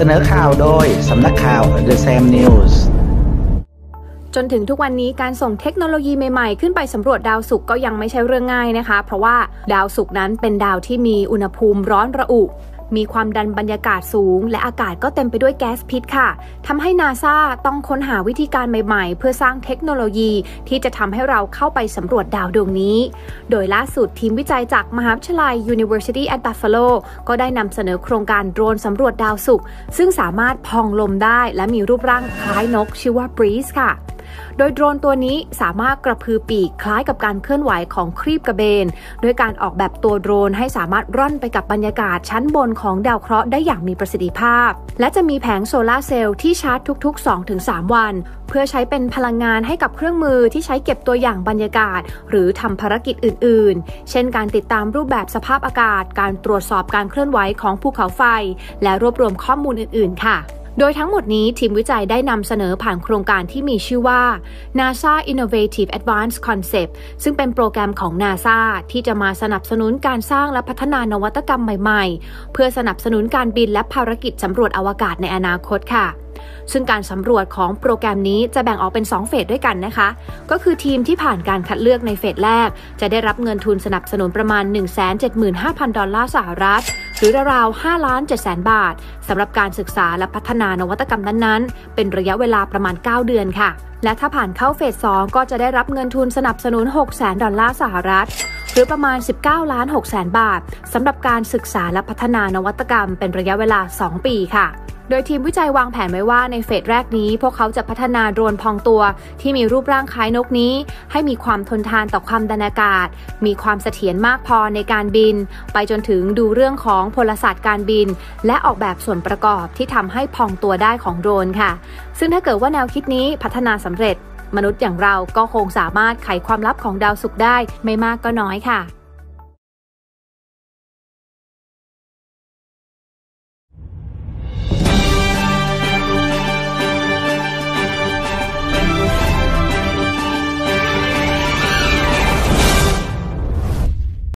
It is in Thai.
เสนอข่าวโดย สำนักข่าว The Sam News จนถึงทุกวันนี้การส่งเทคโนโลยีใหม่ๆ ขึ้นไปสำรวจดาวศุกร์ก็ยังไม่ใช่เรื่องง่ายนะคะ เพราะว่าดาวศุกร์นั้นเป็นดาวที่มีอุณหภูมิร้อนระอุ มีความดันบรรยากาศสูง และอากาศก็เต็มไปด้วยแก๊สพิษค่ะทำให้นาซาต้องค้นหาวิธีการใหม่ๆ เพื่อสร้างเทคโนโลยีที่จะทำให้เราเข้าไปสำรวจดาวดวงนี้ โดยล่าสุดทีมวิจัยจากมหาวิทยาลัย University at Buffalo ก็ได้นำเสนอโครงการโดรนสำรวจดาวศุกร์ซึ่งสามารถพองลมได้และมีรูปร่างคล้ายนกชื่อว่า Breeze ค่ะ โดยโดรนตัวนี้สามารถกระพือปีกคล้ายกับการเคลื่อนไหวของครีบกระเบน ด้วยการออกแบบตัวโดรนให้สามารถร่อนไปกับบรรยากาศชั้นบนของดาวเคราะห์ได้อย่างมีประสิทธิภาพ และจะมีแผงโซลาเซลล์ที่ชาร์จทุก ๆ 2-3 วัน เพื่อใช้เป็นพลังงานให้กับเครื่องมือที่ใช้เก็บตัวอย่างบรรยากาศ หรือทำภารกิจอื่น ๆ เช่น การติดตามรูปแบบสภาพอากาศ การตรวจสอบการเคลื่อนไหวของภูเขาไฟ และรวบรวมข้อมูลอื่น ๆ ค่ะ โดยทั้งหมดนี้ทีมวิจัยได้นำเสนอผ่านโครงการที่มีชื่อว่า NASA Innovative Advanced Concept ซึ่งเป็นโปรแกรมของ NASA ที่จะมาสนับสนุนการสร้างและพัฒนานวัตกรรมใหม่ๆ เพื่อสนับสนุนการบินและภารกิจสำรวจอวกาศในอนาคตค่ะซึ่งการสำรวจของโปรแกรมนี้จะแบ่งออกเป็น 2 เฟสด้วยกันนะคะ ก็คือทีมที่ผ่านการคัดเลือกในเฟสแรก จะได้รับเงินทุนสนับสนุนประมาณ 175,000 ดอลลาร์สหรัฐ หรือราวๆ5ล้าน7แสนบาทสำหรับการศึกษาและพัฒนานวัตกรรมนั้นๆ เป็นระยะเวลาประมาณ 9 เดือนค่ะ และถ้าผ่านเข้าเฟส 2 ก็จะได้รับเงินทุนสนับสนุน6แสนดอลลาร์สหรัฐ หรือประมาณ 19 ล้าน6แสนบาทสำหรับการศึกษาและพัฒนานวัตกรรมเป็นระยะเวลา 2 ปีค่ะ โดยทีมวิจัยวางแผนไว้ว่าในเฟสแรกนี้ พวกเขาจะพัฒนาโดรนพองตัวที่มีรูปร่างคล้ายนกนี้ ให้มีความทนทานต่อความดันอากาศ มีความเสถียรมากพอในการบิน ไปจนถึงดูเรื่องของพลศาสตร์การบิน และออกแบบส่วนประกอบที่ทำให้พองตัวได้ของโดรนค่ะ ซึ่งถ้าเกิดว่าแนวคิดนี้พัฒนาสำเร็จ มนุษย์อย่างเราก็คงสามารถไขความลับของดาวศุกร์ได้ไม่มากก็น้อยค่ะ